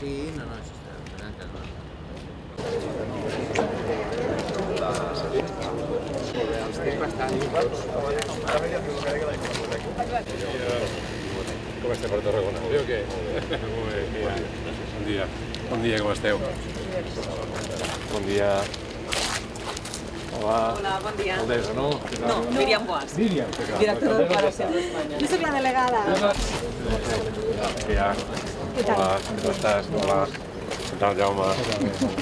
Sí, no, no, això està bastant... Com estem per Tarragona? Bé o què? Molt bé, mira. Bon dia. Bon dia, com esteu? Bon dia. Hola. Hola, bon dia. Aldesa, no? No, Míriam Boas, Míriam. directora d'Operacions d'Espanya. Jo soc la delegada. Què Hola, com estàs? Hola. Què tal, Jaume?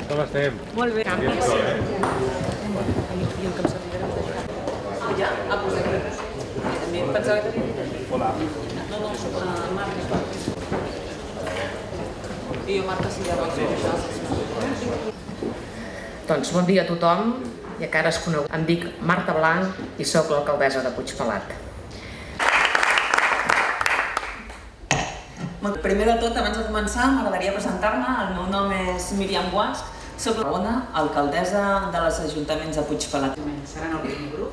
Com estem? Molt bé. Bien, tot, eh? Ja? Ah, doncs aquí. També pensava que tenia... Hola. No, no, soc la Marta. I jo, si ja vaig. Doncs bon dia a tothom, ja que ara es conegut. Em dic Marta Blanc i sóc l'alcaldessa de Puigpelat. Primer de tot, abans de començar, m'agradaria presentar-me. El meu nom és Míriam Boas, soc la bona alcaldessa de les ajuntaments de Puigpelat. seran el primer grup.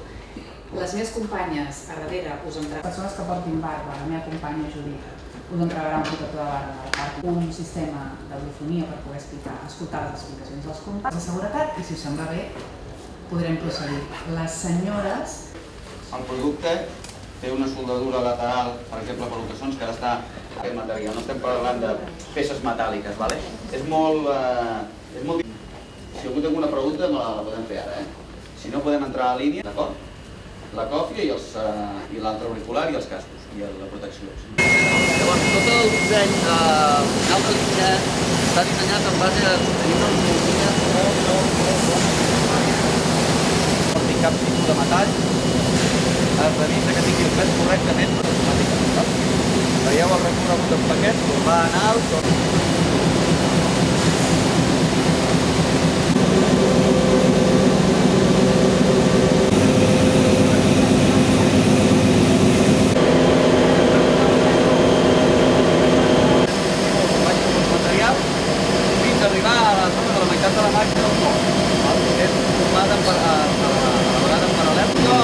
Les meves companyes a darrere us entregaran... Persones que portin barba, la meva companya Judit, us entregarà un protector de barba del parc, un sistema d'audiofonia per poder explicar, escoltar les explicacions dels companys de seguretat i si us sembla bé podrem procedir. Les senyores El producte té una soldadura lateral, per exemple, per ocasions que ara està aquest material. No estem parlant de peces metàl·liques, ¿vale? És molt... Eh, és molt... Si algú té alguna pregunta, me la, la podem fer ara, eh? Si no, podem entrar a línia, d'acord? La còfia i, eh, l'altre auricular i els cascos, i la protecció. Llavors, tot el disseny final de línia està dissenyat en base a tenir una hormonia molt, molt, molt, molt... No cap tipus de metall, es revisa que tingui el pes correctament automàticament. Veieu el recorregut del paquet, va en alt, materials fins arribar a la zona de la meitat de la màquina del val? És formada par- a, a, a la vegada en paral·lel. Jo,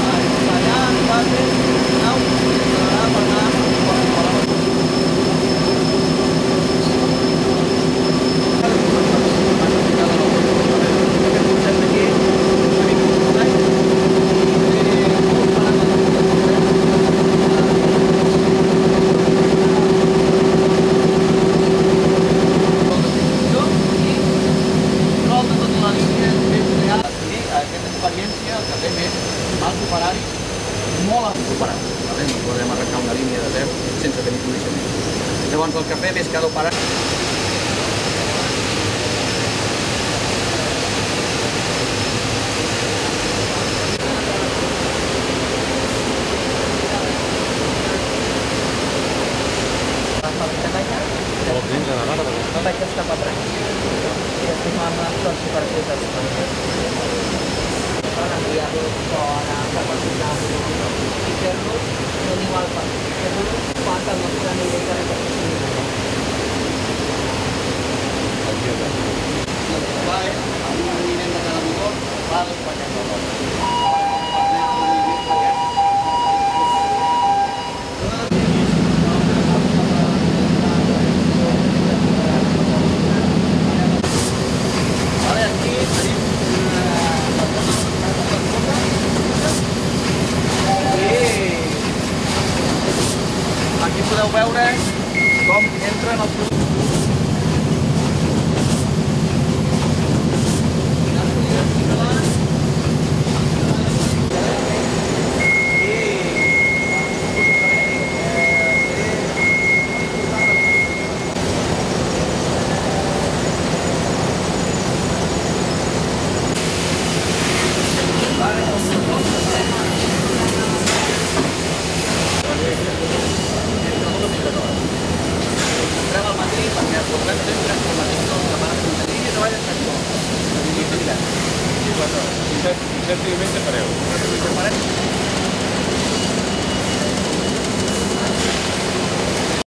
allà, en base, nau, accelerar per anar per, per la control de tota la línia és real i aquesta experiència el que fem és mals operaris molt superats. Vale? No podem arrencar una línia de zero sense tenir coneixement. Llavors el que fem és cada No vaig estar quatre anys. I després vam anar a les operacions d'Espanya. Per enviar-los fora, per consultar-los i fer-los no igual per fer-los quan el nostre nivell de repercussió. El que fa és, amb un moviment de cada motor, va desplegant la roda. Permet produir aquest Vale, aquí tenim i aquí podeu veure com entren els बताओ इधर इधर से इमेज से परे हो इमेज